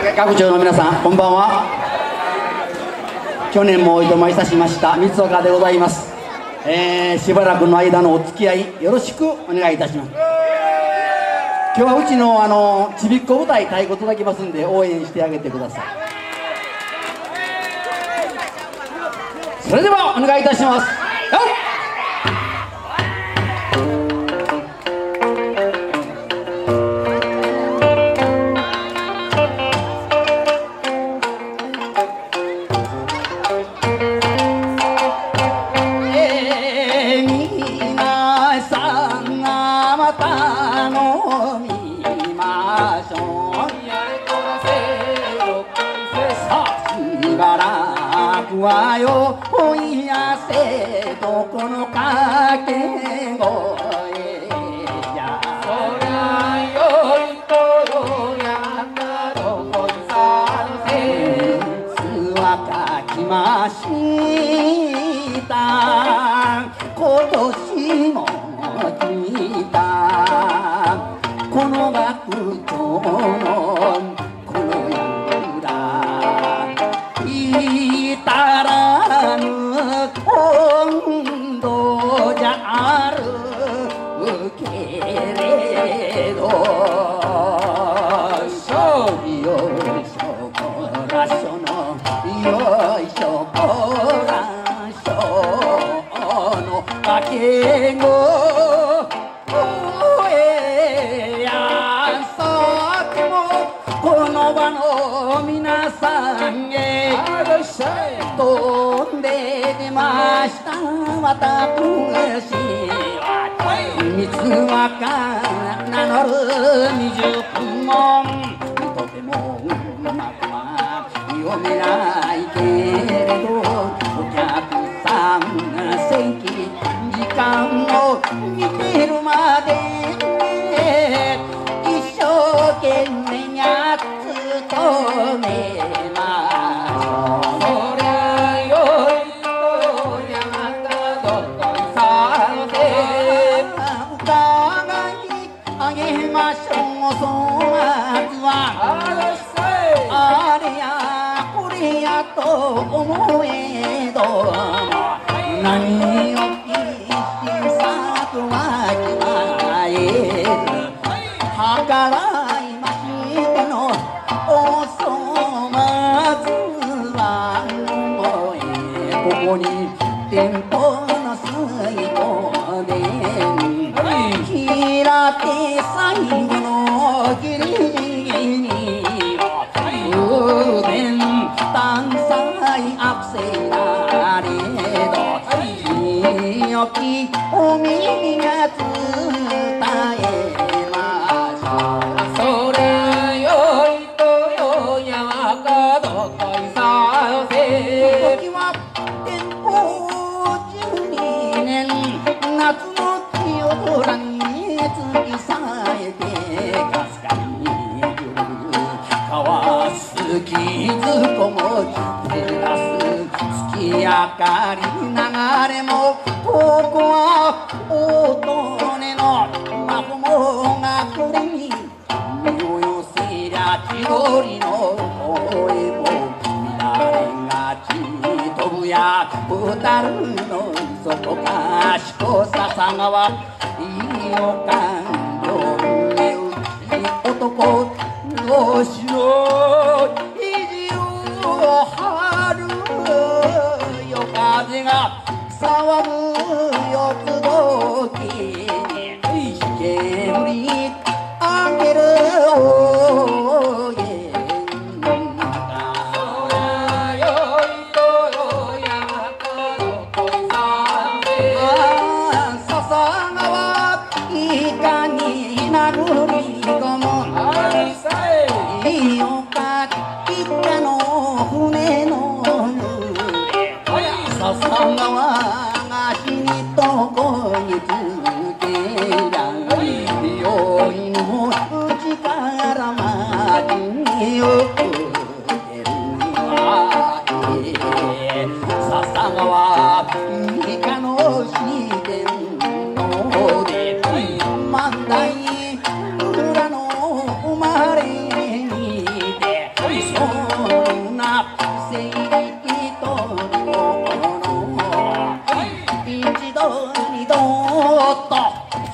学長の皆さんこんばんは。去年もおいとまいたしました三岡でございます、えー、しばらくの間のお付き合いよろしくお願いいたします。今日はうちのあのちびっこ舞台太鼓届きますんで応援してあげてください。それではお願いいたします。Oh. oh, oh. 場の皆さんへ。飛んで出ました私は三つ若名乗る二十九門とてもうまくは読めない舗の水道で平手最後のギリきずこも照らす月明かり流れもここは大利根のまほもがこれに身を寄せり。ゃ千鳥の声も乱れがち飛ぶや歌るのそこかしこ笹川いいおか朝川が死にとこにつ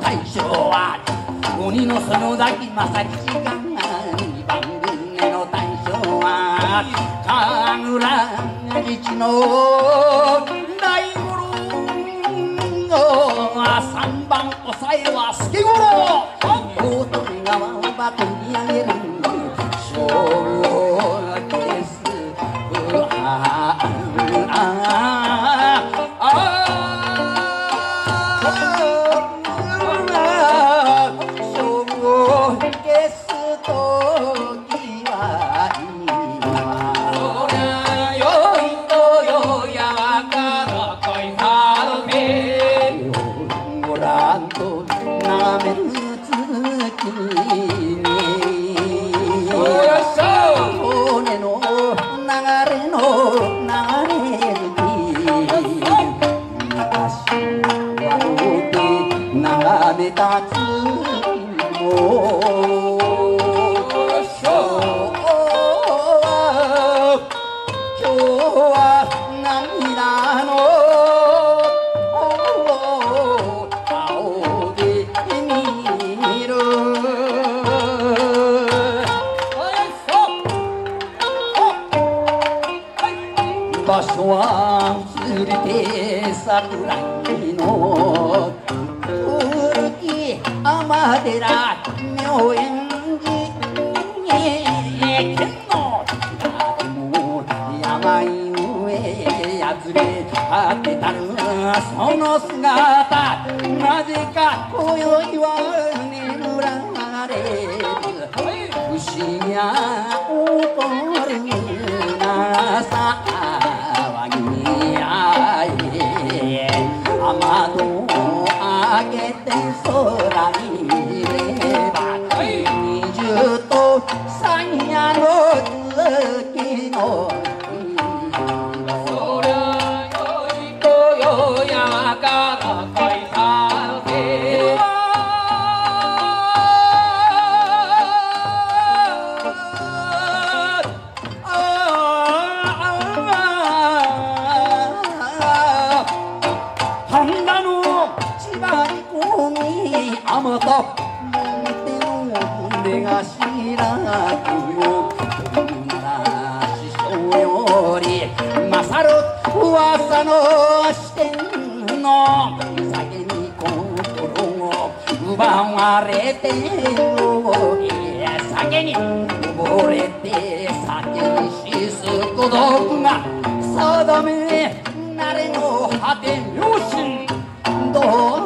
大将は鬼の園崎正吉が二番組の大将は田村一の大五郎三番抑えは助五郎天寺妙円寺へのも病やつれ果てたるその姿なぜか今宵は眠られる不思議や踊るなさそう。勝る噂の視点の。酒に心を奪われて酒に。溺れて酒に死す孤独が定め慣れの果て両親どう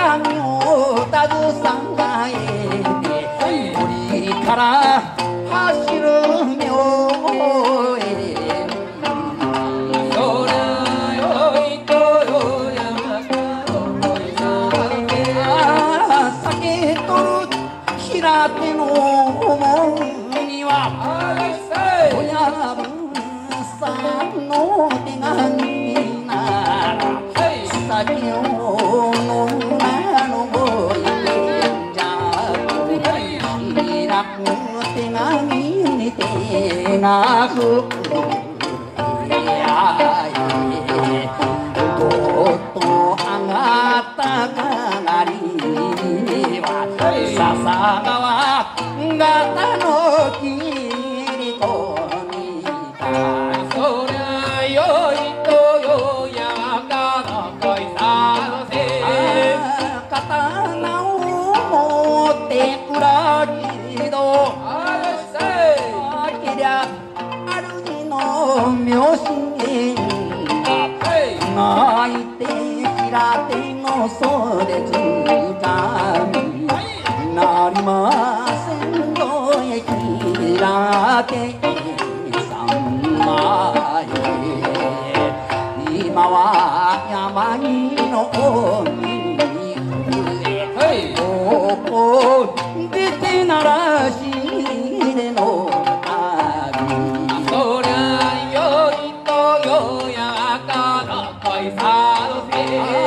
caminho, tá do. なく手がくいどっと上がったかりは笹川型の木妙心はい。泣いて平手の袖つかみなりませんどえ平手三枚今さ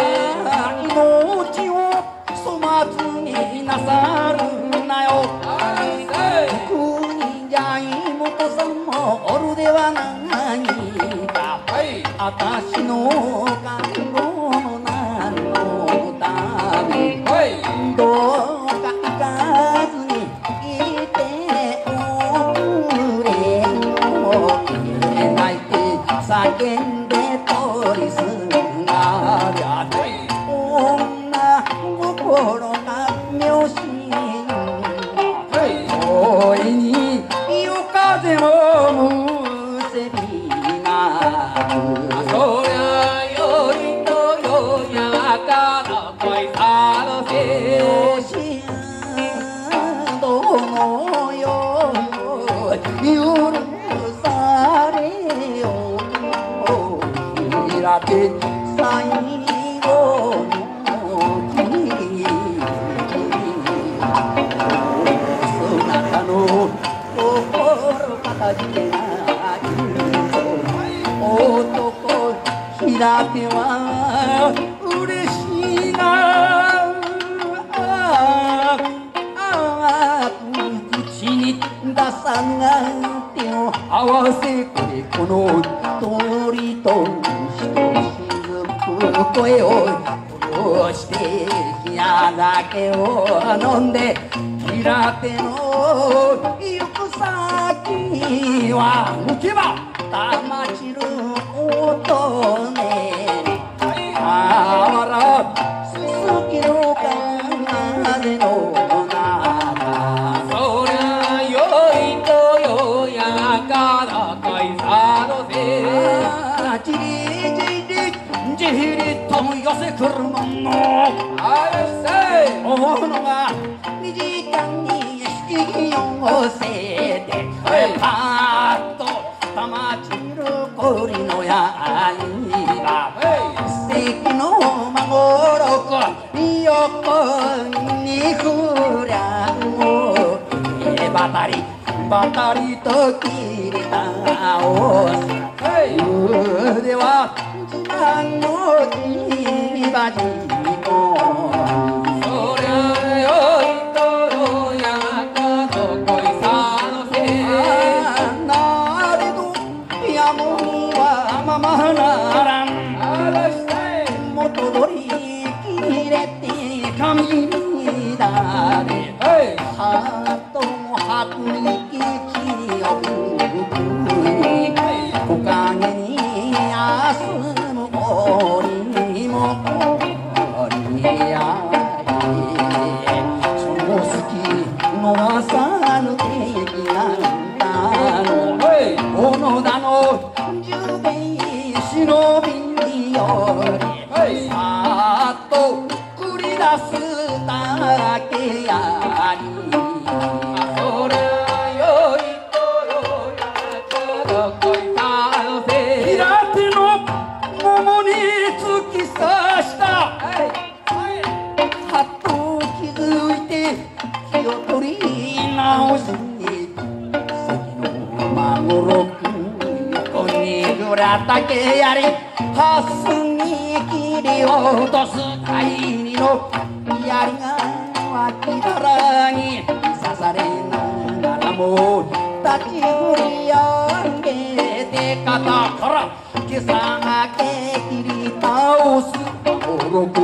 心形けない男開けは嬉しいなああ口に出さな手を合わせてこの鳥とひとしずく声を殺して冷や酒を飲んで平手のは向けば玉散る乙女あわらすすきの風の中そりゃよい。とよやかの恋さのせじりじりじりと寄せくるものあらっしゃいおにふらをえばたりばたりと切り倒す腕は自慢のじばじ Tatlı iki yavrum にぐらたけやりはすに切り落とす帰りの槍が脇腹に刺されながらも立ち振り上げて肩から今朝がけ切り倒す愚か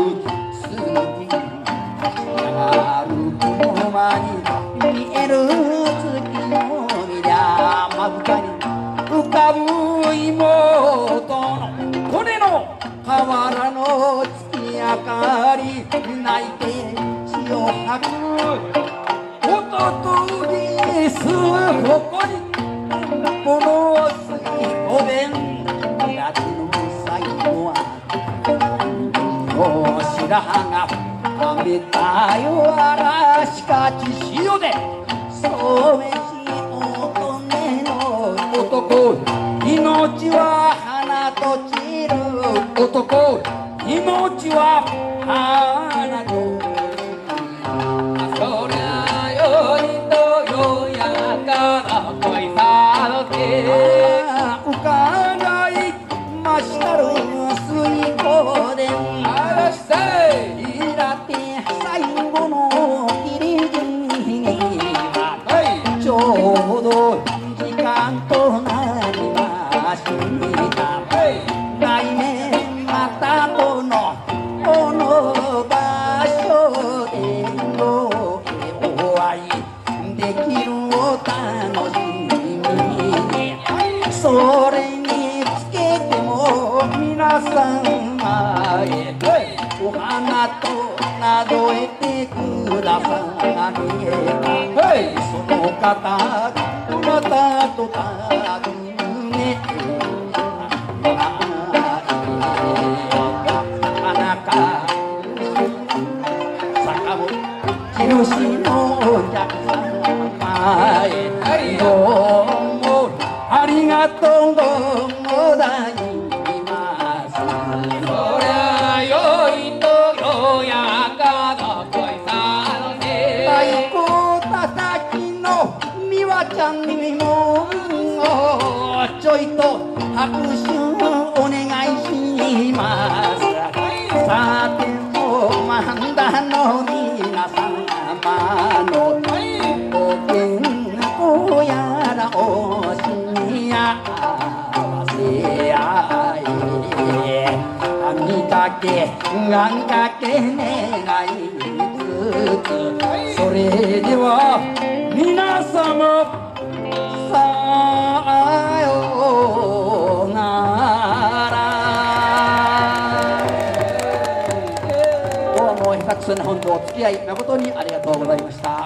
嵐かち潮で。そうめし乙女の男。命は花と散る。男。命は花とそとなりました。い来年またこのこの場所でのお会いできるお楽しみに。それにつけても皆さんへお花となぞえてくださいその方け願かけ願いつつそれでは皆様さよ本当お付き合い誠にありがとうございました。